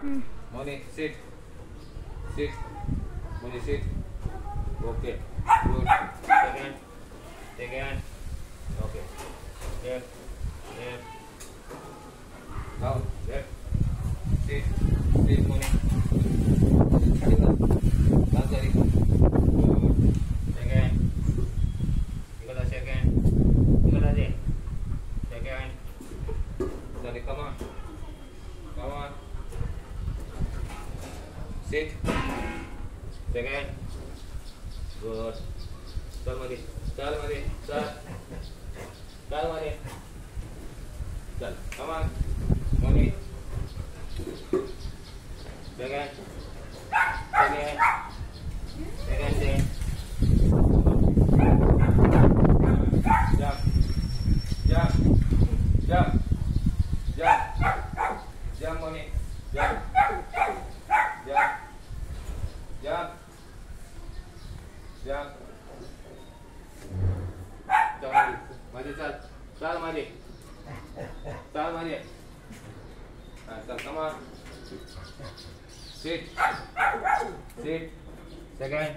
Hmm. Money, sit. Sit. Money, sit. Okay. Good. Second. Second. Okay. Left. Left. Down. Left. Sit. Sit. Good. Second. Second. Second. Sorry, come on. Sit. Second. Good. Second. Second day. Jump. Jump. Jump. Jump. Jump. Jump. Ya. Ya. चाल मध्ये चाल चाल मध्ये चाल मध्ये हा चाल कमा सीट सीट सेकंड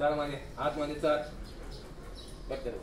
गुडमध्ये आतमध्ये चाल कट करू